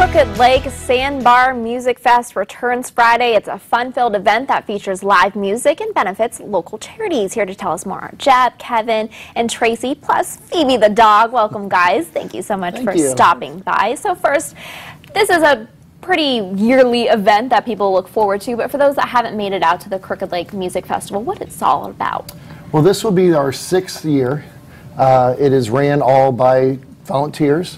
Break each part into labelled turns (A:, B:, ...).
A: Crooked Lake Sandbar Music Fest returns Friday. It's a fun-filled event that features live music and benefits local charities. Here to tell us more are Jeb, Kevin, and Tracy, plus Phoebe the dog. Welcome, guys. Thank you so much
B: Thank
A: for
B: you.
A: stopping by. So first, this is a pretty yearly event that people look forward to, but for those that haven't made it out to the Crooked Lake Music Festival, what it's all about.
B: Well, this will be our sixth year. Uh, it is ran all by volunteers.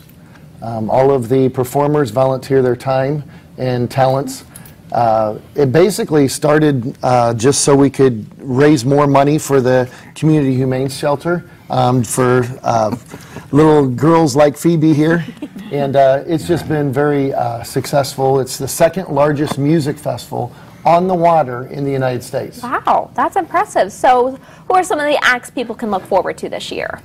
B: Um, all of the performers volunteer their time and talents. Uh, it basically started uh, just so we could raise more money for the Community Humane Shelter um, for uh, little girls like Phoebe here. And uh, it's just been very uh, successful. It's the second largest music festival on the water in the United States.
A: Wow, that's impressive. So who are some of the acts people can look forward to this year?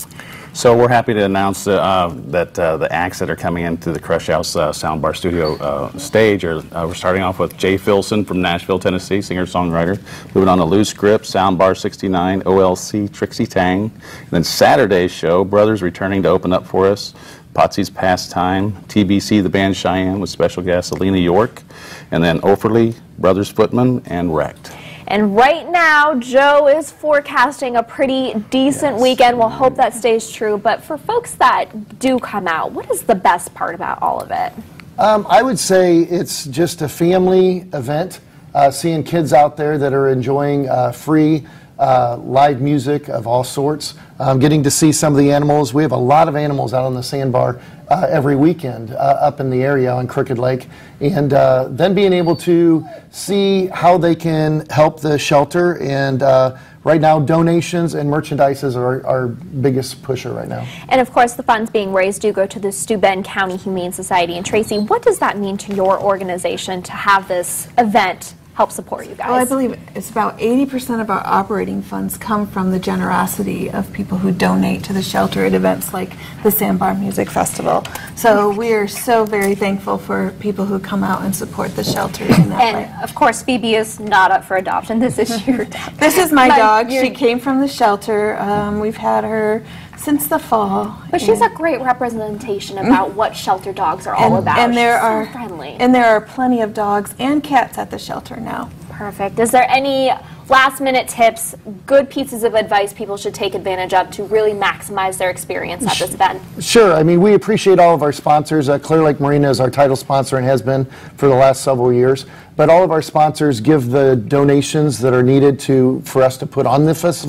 C: So we're happy to announce uh, that uh, the acts that are coming into the Crush House uh, Soundbar Studio uh, stage are uh, we're starting off with Jay Filson from Nashville, Tennessee, singer-songwriter. Moving on to Loose Grip, Soundbar 69, OLC, Trixie Tang. And then Saturday's show, Brothers returning to open up for us. Potsy's Pastime, TBC, the band Cheyenne with special guest Alina York, and then Offerly, Brothers Footman, and Wrecked.
A: And right now, Joe is forecasting a pretty decent
B: Yes.
A: weekend. We'll hope that stays true. But for folks that do come out, what is the best part about all of it?
B: Um, I would say it's just a family event. Uh, seeing kids out there that are enjoying uh, free uh, live music of all sorts, um, getting to see some of the animals. We have a lot of animals out on the sandbar uh, every weekend uh, up in the area on Crooked Lake, and uh, then being able to see how they can help the shelter. And uh, right now, donations and merchandises are our biggest pusher right now.
A: And of course, the funds being raised do go to the Steuben County Humane Society. And Tracy, what does that mean to your organization to have this event help support you guys?
D: Well, I believe it's about 80% of our operating funds come from the generosity of people who donate to the shelter at events like the Sandbar Music Festival. So we are so very thankful for people who come out and support the shelter in that way.
A: and of course, Phoebe is not up for adoption. This is your dog.
D: This is my
A: But
D: dog. She came from the shelter. Um, we've had her since the fall.
A: But she's a great representation about what shelter dogs are all about.
D: and there
A: She's so
D: are
A: friendly.
D: and there are plenty of dogs and cats at the shelter now.
A: Perfect. Is there any last minute tips, good pieces of advice people should take advantage of to really maximize their experience at this event?
B: Sure. I mean, we appreciate all of our sponsors. Uh, Clear Lake Marina is our title sponsor and has been for the last several years. But all of our sponsors give the donations that are needed to for us to put on the, fes-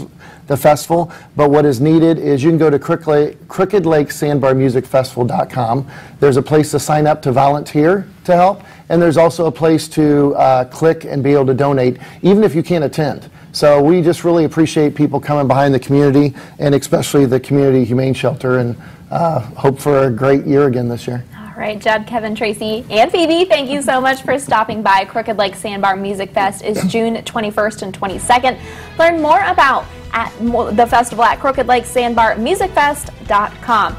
B: the festival. But what is needed is you can go to Crooked Lake, Sandbar Music Festival.com. There's a place to sign up to volunteer to help, and there's also a place to uh, click and be able to donate, even if you can't attend. So we just really appreciate people coming behind the community, and especially the Community Humane Shelter, and uh, hope for a great year again this year.
A: All right, Jeb, Kevin, Tracy, and Phoebe, thank you so much for stopping by. Crooked Lake Sandbar Music Fest is June 21st and 22nd. Learn more about at the festival at crookedlakesandbarmusicfest.com.